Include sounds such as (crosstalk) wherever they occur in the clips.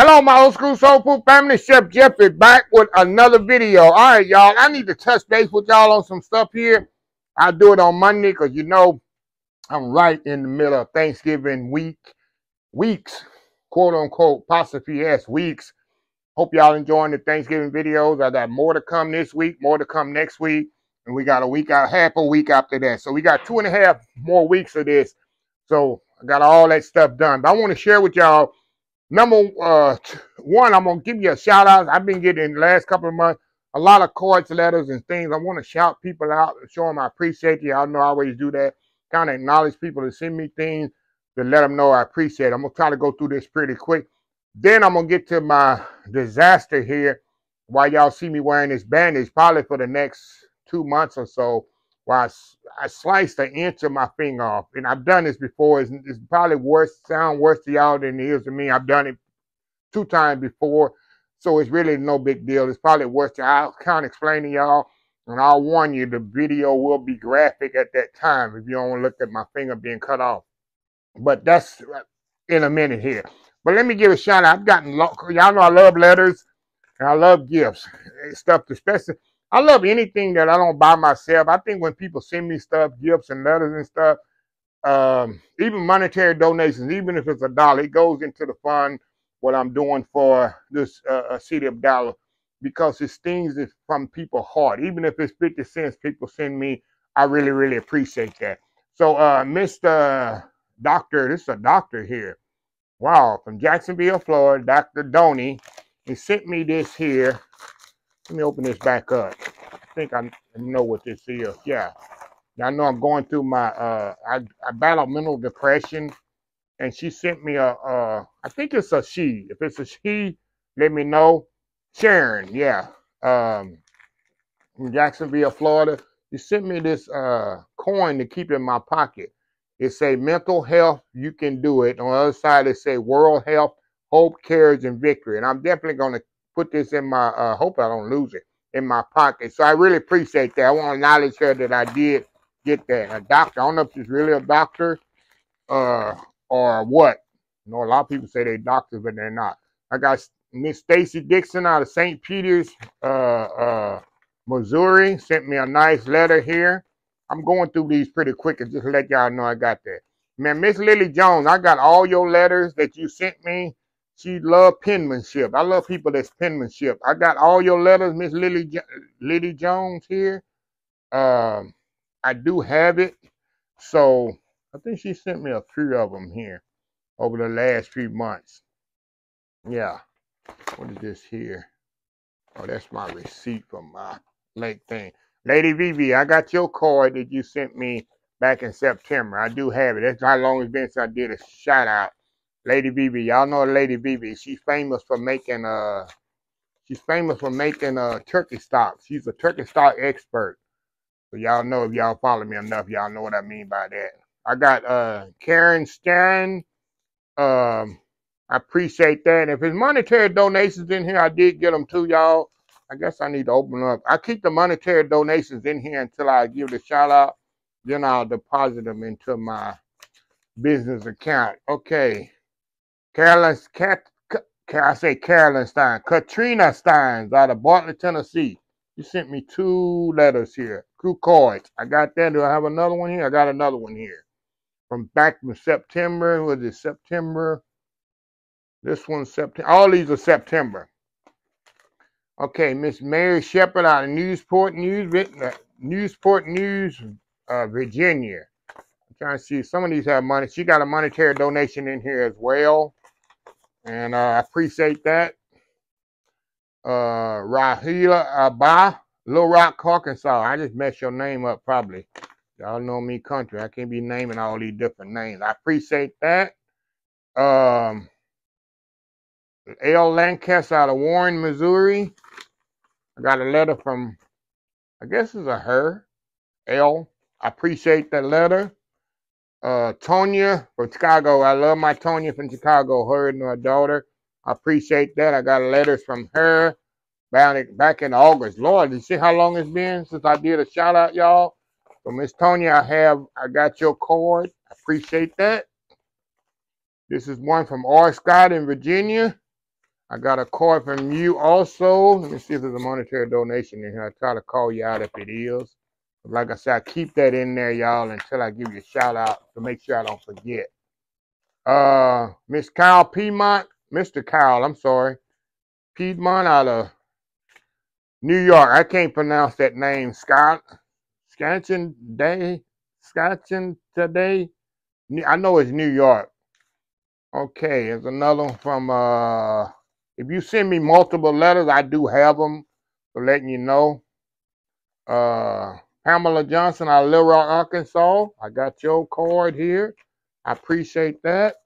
Hello, my old school soul food family. Chef Jeff is back with another video. All right, y'all. I need to touch base with y'all on some stuff here. I'll do it on Monday because you know I'm right in the middle of Thanksgiving week, weeks, quote unquote, apostrophe S weeks. Hope y'all enjoying the Thanksgiving videos. I got more to come this week, more to come next week, and we got a week out, half a week after that. So we got two and a half more weeks of this. So I got all that stuff done. But I want to share with y'all Number uh, one, I'm gonna give you a shout out. I've been getting the last couple of months a lot of cards, letters, and things. I want to shout people out and show them I appreciate you. I know I always do that. Kind of acknowledge people to send me things to let them know I appreciate. It. I'm gonna try to go through this pretty quick. Then I'm gonna get to my disaster here. While y'all see me wearing this bandage, probably for the next two months or so. While I, I sliced an inch of my finger off, and I've done this before. It's, it's probably worse, sound worse to y'all than it is to me. I've done it two times before, so it's really no big deal. It's probably worse. To, kind of explain to y'all, and I'll warn you, the video will be graphic at that time if you don't look at my finger being cut off. But that's uh, in a minute here. But let me give a shout out. I've gotten, y'all know I love letters and I love gifts, stuff, especially I love anything that I don't buy myself. I think when people send me stuff, gifts and letters and stuff, um, even monetary donations, even if it's a dollar, it goes into the fund what I'm doing for this uh, city of Dallas because it stings it from people's heart. Even if it's 50 cents people send me, I really, really appreciate that. So, uh, Mr. Doctor, this is a doctor here. Wow, from Jacksonville, Florida, Dr. Donny. He sent me this here. Let me open this back up. I think I know what this is. Yeah. I know I'm going through my, uh, I, I battle mental depression. And she sent me a, uh, I think it's a she. If it's a she, let me know. Sharon, yeah. Um, from Jacksonville, Florida. You sent me this uh, coin to keep in my pocket. It say mental health, you can do it. On the other side, it say world health, hope, courage, and victory. And I'm definitely going to put this in my, uh, hope I don't lose it, in my pocket. So I really appreciate that. I want to acknowledge her that I did get that. A doctor, I don't know if she's really a doctor uh, or what. You know, a lot of people say they're doctors, but they're not. I got Miss Stacy Dixon out of St. Peter's, uh, uh, Missouri, sent me a nice letter here. I'm going through these pretty quick and just let y'all know I got that. Man, Miss Lily Jones, I got all your letters that you sent me she love penmanship. I love people that's penmanship. I got all your letters, Miss Lily Lily Jones here. Um, I do have it. So I think she sent me a few of them here over the last few months. Yeah. What is this here? Oh, that's my receipt from my late thing. Lady Vivi, I got your card that you sent me back in September. I do have it. That's how long it's been since I did a shout out Lady BB. Y'all know Lady BB. She's famous for making uh she's famous for making uh turkey stock. She's a turkey stock expert. So y'all know if y'all follow me enough, y'all know what I mean by that. I got uh Karen Stern. Um I appreciate that. And if it's monetary donations in here, I did get them to y'all. I guess I need to open up. I keep the monetary donations in here until I give the shout out. Then I'll deposit them into my business account. Okay. Carolyn, Cat, I say Carolyn Stein? Katrina Steins out of Bartlett, Tennessee. You sent me two letters here, two cards. I got that. Do I have another one here? I got another one here. From back from September. Was it September? This one's September. All these are September. Okay, Miss Mary Shepard out of Newsport News, Newsport News, uh, Virginia. I'm trying to see. Some of these have money. She got a monetary donation in here as well. And uh, I appreciate that. Uh, Rahila Abba, Little Rock, Arkansas. I just messed your name up probably. Y'all know me country. I can't be naming all these different names. I appreciate that. Um, L. Lancaster out of Warren, Missouri. I got a letter from, I guess it's a her, L. I appreciate that letter uh, Tonya from Chicago. I love my Tonya from Chicago, her and her daughter. I appreciate that. I got letters from her back in August. Lord, you see how long it's been since I did a shout out, y'all? So, Miss Tonya, I have, I got your card. I appreciate that. This is one from R. Scott in Virginia. I got a card from you also. Let me see if there's a monetary donation in here. I try to call you out if it is. Like I said, I keep that in there, y'all, until I give you a shout out to make sure I don't forget. Uh, Miss Kyle Piedmont, Mr. Kyle, I'm sorry. Piedmont out of New York. I can't pronounce that name. Scott, Scansion Day, Scotchin today. I know it's New York. Okay, there's another one from, uh, if you send me multiple letters, I do have them for letting you know. Uh, Pamela Johnson out of Little Rock, Arkansas. I got your card here. I appreciate that.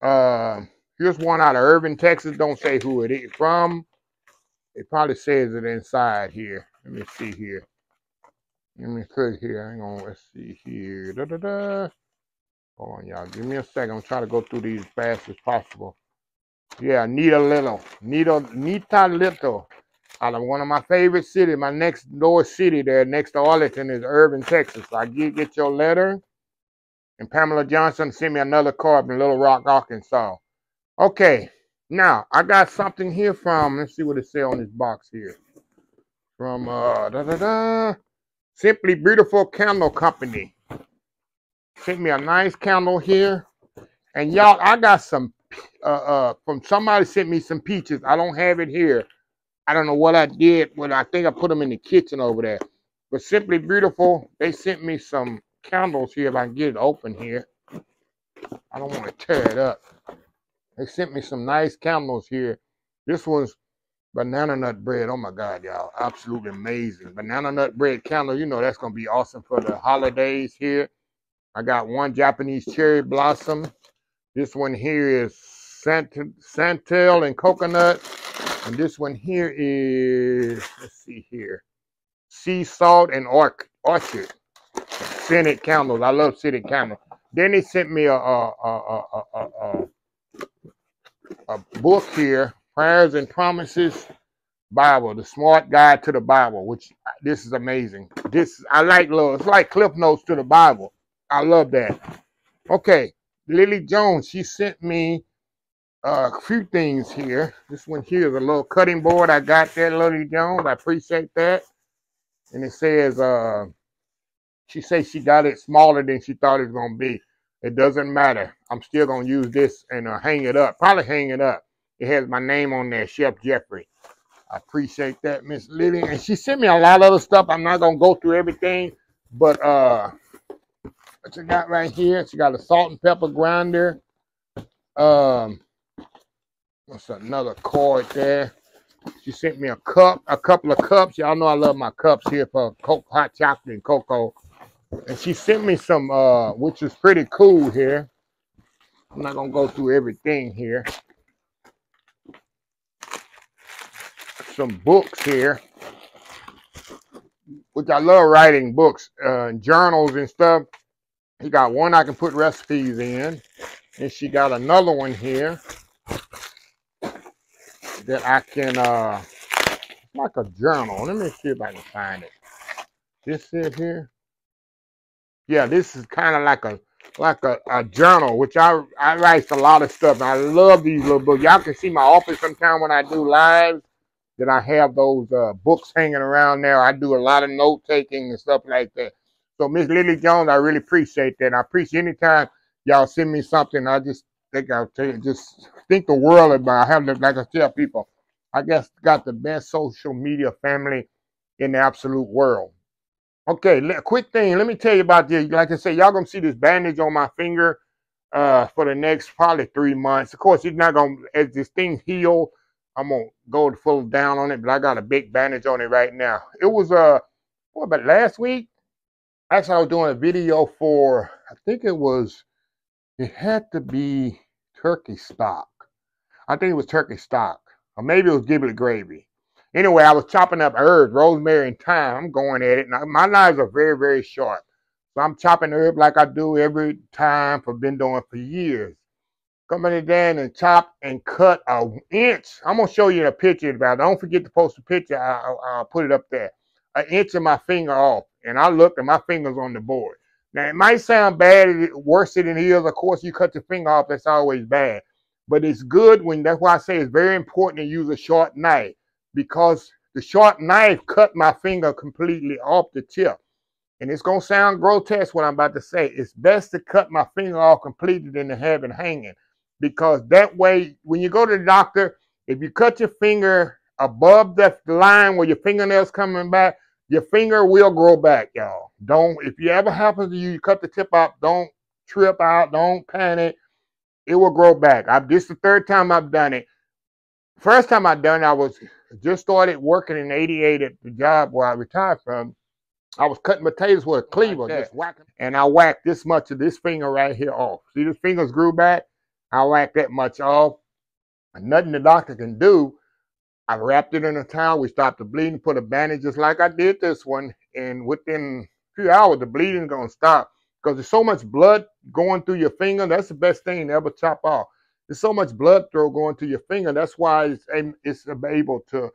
Uh, here's one out of Irving, Texas. Don't say who it is from. It probably says it inside here. Let me see here. Let me put here. Hang on. Let's see here. Da, da, da. Hold on, y'all. Give me a second. I'm trying to go through these as fast as possible. Yeah, Nita Little. Nita, Nita Little out of one of my favorite cities, my next door city there next to Arlington is Irving, Texas. So I get, get your letter. And Pamela Johnson sent me another card from Little Rock, Arkansas. Okay, now I got something here from, let's see what it says on this box here. From uh da da da Simply Beautiful Candle Company. Sent me a nice candle here. And y'all, I got some uh uh from somebody sent me some peaches. I don't have it here. I don't know what I did, but I think I put them in the kitchen over there. But Simply Beautiful, they sent me some candles here. If I can get it open here. I don't want to tear it up. They sent me some nice candles here. This one's banana nut bread. Oh my God, y'all. Absolutely amazing. Banana nut bread candle. You know that's going to be awesome for the holidays here. I got one Japanese cherry blossom. This one here is Sant Santal and coconut. And this one here is, let's see here, sea salt and orchard scented candles. I love scented candles. Then he sent me a, a, a, a, a, a book here, Prayers and Promises Bible, the Smart Guide to the Bible, which this is amazing. This I like love. It's like Cliff Notes to the Bible. I love that. Okay, Lily Jones, she sent me uh, a few things here. This one here is a little cutting board I got there, Lily Jones. I appreciate that. And it says, uh, she says she got it smaller than she thought it was going to be. It doesn't matter. I'm still going to use this and uh, hang it up. Probably hang it up. It has my name on there, Chef Jeffrey. I appreciate that, Miss Lily. And she sent me a lot of other stuff. I'm not going to go through everything. But uh, what you got right here, she got a salt and pepper grinder. Um, that's another card there. She sent me a cup, a couple of cups. Y'all know I love my cups here for Coke, hot chocolate and cocoa. And she sent me some, uh, which is pretty cool here. I'm not gonna go through everything here. Some books here, which I love writing books, uh, journals and stuff. He got one I can put recipes in, and she got another one here that I can, uh, like a journal. Let me see if I can find it. This is here. Yeah, this is kind of like a like a, a journal, which I I write a lot of stuff. I love these little books. Y'all can see my office sometime when I do lives. That I have those uh, books hanging around there. I do a lot of note taking and stuff like that. So Miss Lily Jones, I really appreciate that. I appreciate anytime y'all send me something. I just think I'll tell you, just think the world about. Have, like I tell people, I guess got the best social media family in the absolute world. Okay, quick thing. Let me tell you about this. Like I said, y'all gonna see this bandage on my finger uh, for the next probably three months. Of course, it's not gonna as this thing heal. I'm gonna go full down on it, but I got a big bandage on it right now. It was uh, what about last week? Actually, I was doing a video for. I think it was. It had to be turkey stock. I think it was turkey stock. Or maybe it was giblet gravy. Anyway, I was chopping up herbs, rosemary and thyme. I'm going at it. Now, my knives are very, very sharp. So I'm chopping herb like I do every time for been doing for years. Coming in there and chop and cut an inch. I'm going to show you a picture about it. Don't forget to post a picture. I'll, I'll put it up there. An inch of my finger off. And I looked and my finger's on the board. Now, it might sound bad, worse than it is. Of course, you cut your finger off, that's always bad. But it's good when that's why I say it's very important to use a sharp knife because the sharp knife cut my finger completely off the tip. And it's going to sound grotesque what I'm about to say. It's best to cut my finger off completely than to have it hanging. Because that way, when you go to the doctor, if you cut your finger above the line where your fingernail's coming back, your finger will grow back, y'all. Don't, if you ever happens to you, you cut the tip off, don't trip out, don't panic. It will grow back. I've this the third time I've done it. First time I done it, I was just started working in 88 at the job where I retired from. I was cutting potatoes with a cleaver, like just whacking. And I whacked this much of this finger right here off. See, this fingers grew back. I whacked that much off. And nothing the doctor can do. I wrapped it in a towel. We stopped the bleeding, put a bandage just like I did this one. And within a few hours, the bleeding going to stop because there's so much blood going through your finger. That's the best thing to ever chop off there's so much blood flow going to your finger. That's why it's, it's able to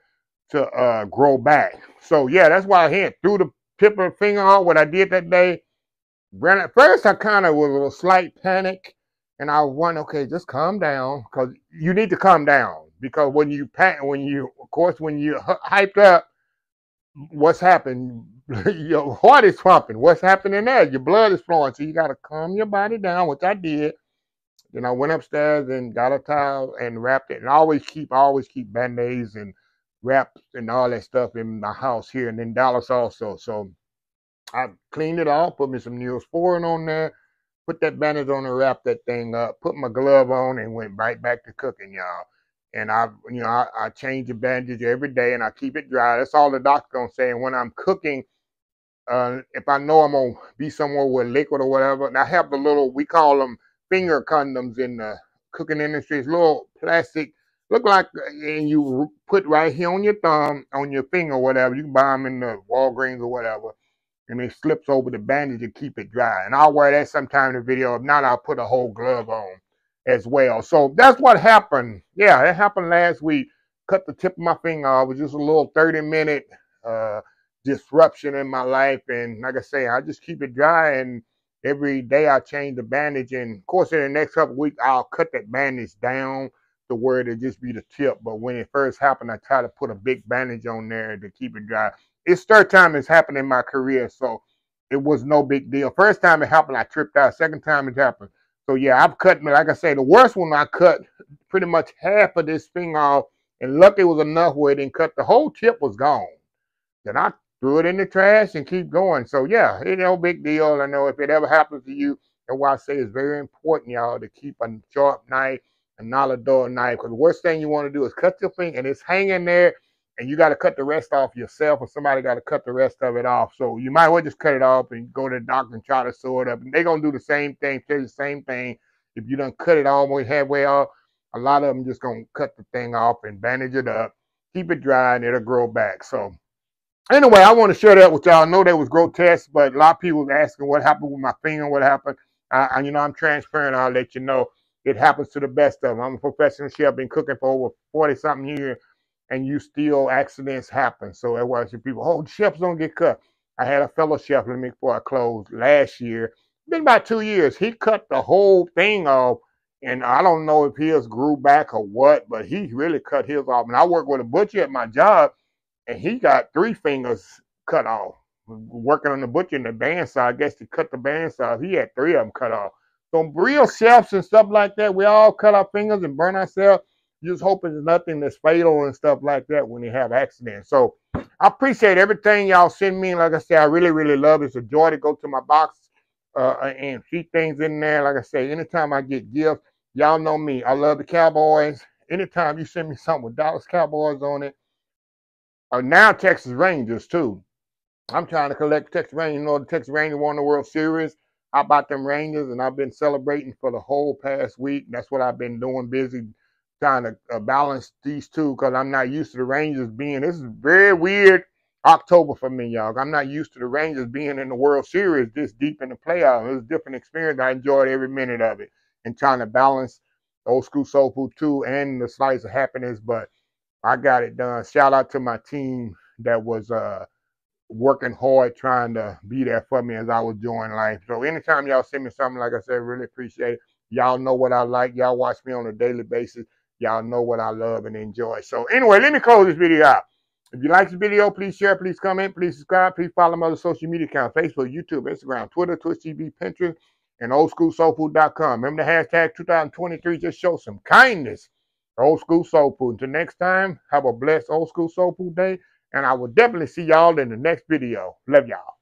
to uh, grow back. So yeah, that's why I hit through the tip of the finger off. What I did that day, at first I kind of was a little slight panic, and I went, okay, just calm down, because you need to calm down. Because when you pat, when you, of course, when you hyped up, what's happened? (laughs) your heart is pumping. What's happening there? Your blood is flowing. So you got to calm your body down, which I did. Then I went upstairs and got a towel and wrapped it. And I always keep, I always keep band-aids and wraps and all that stuff in my house here and in Dallas also. So I cleaned it off, put me some Neosporin on there, put that bandage on and wrap that thing up, put my glove on and went right back to cooking, y'all. And I, you know, I, I change the bandage every day and I keep it dry. That's all the doctor gonna say. And when I'm cooking, uh, if I know I'm gonna be somewhere with liquid or whatever, and I have the little, we call them finger condoms in the cooking industry. It's little plastic, look like, and you put right here on your thumb, on your finger, or whatever. You can buy them in the Walgreens or whatever. And it slips over the bandage to keep it dry. And I'll wear that sometime in the video. If not, I'll put a whole glove on as well. So that's what happened. Yeah, it happened last week. Cut the tip of my finger off. It was just a little 30 minute uh, disruption in my life. And like I say, I just keep it dry and every day I change the bandage, and of course, in the next couple weeks, I'll cut that bandage down to where it'll just be the tip. But when it first happened, I try to put a big bandage on there to keep it dry. It's third time it's happened in my career, so it was no big deal. First time it happened, I tripped out. Second time it happened. So yeah, I've cut, like I say, the worst one I cut pretty much half of this thing off, and lucky it was enough where it didn't cut. The whole tip was gone. Then I threw it in the trash and keep going. So yeah, it no big deal. I know if it ever happens to you, that's why I say it's very important, y'all, to keep a sharp knife, a not a dull knife. Because the worst thing you want to do is cut your finger and it's hanging there and you got to cut the rest off yourself or somebody got to cut the rest of it off. So you might as well just cut it off and go to the doctor and try to sew it up. And they're going to do the same thing, the same thing. If you don't cut it way halfway off, a lot of them just going to cut the thing off and bandage it up, keep it dry, and it'll grow back. So anyway, I want to share that with y'all. I know that was grotesque, but a lot of people was asking what happened with my finger, what happened. Uh, you know, I'm transparent. I'll let you know. It happens to the best of them. I'm a professional chef. Been cooking for over 40 something years, and you still accidents happen. So it was people, oh, chefs don't get cut. I had a fellow chef, let me before I closed last year. Been about two years. He cut the whole thing off, and I don't know if his grew back or what, but he really cut his off. And I work with a butcher at my job, and he got three fingers cut off. Working on the butcher in the bandsaw, I guess to cut the bandsaw, he had three of them cut off. So real chefs and stuff like that, we all cut our fingers and burn ourselves. Just hoping there's nothing that's fatal and stuff like that when you have accidents. So I appreciate everything y'all send me. Like I said, I really, really love it. It's a joy to go to my box uh, and see things in there. Like I say, anytime I get gifts, y'all know me. I love the Cowboys. Anytime you send me something with Dallas Cowboys on it, uh, now Texas Rangers too. I'm trying to collect Texas Rangers. You know, the Texas Rangers won the World Series. How about them Rangers? And I've been celebrating for the whole past week. That's what I've been doing, busy trying to uh, balance these two because I'm not used to the Rangers being. This is very weird October for me, y'all. I'm not used to the Rangers being in the World Series this deep in the playoffs. It was a different experience. I enjoyed every minute of it and trying to balance old school soul food too and the slice of happiness. But I got it done. Shout out to my team that was uh, working hard trying to be there for me as I was doing life. So anytime y'all send me something, like I said, really appreciate it. Y'all know what I like. Y'all watch me on a daily basis. Y'all know what I love and enjoy. So anyway, let me close this video out. If you like this video, please share, please comment, please subscribe, please follow my other social media accounts, Facebook, YouTube, Instagram, Twitter, Twitch TV, Pinterest, and oldschoolsoulfood.com. Remember the hashtag 2023, just show some kindness. Old School Soul Food. Until next time, have a blessed Old School Soul Food day, and I will definitely see y'all in the next video. Love y'all.